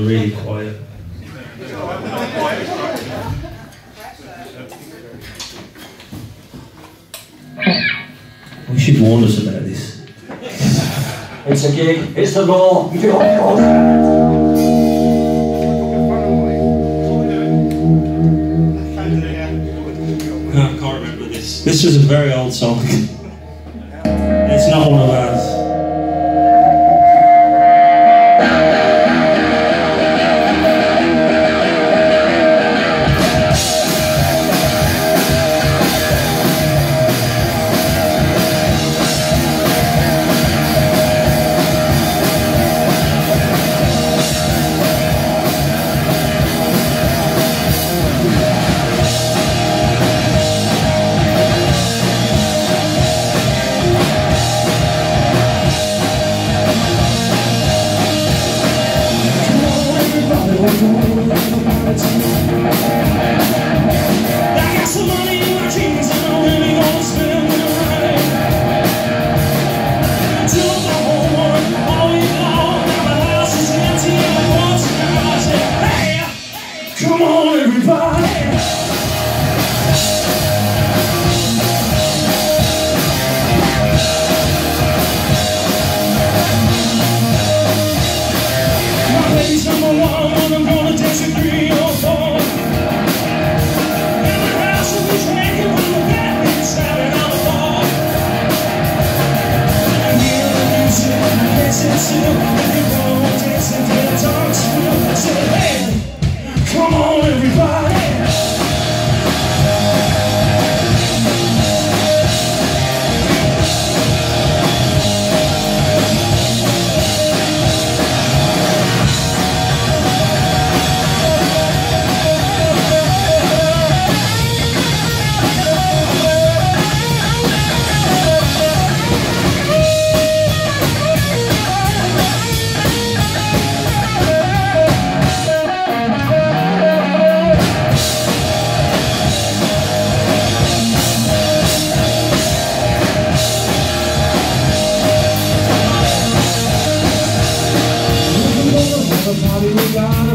I'm really quiet. We should warn us about this. It's a gig, it's the law. I can't remember this. This was a very old song. It's not one of our